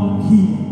He.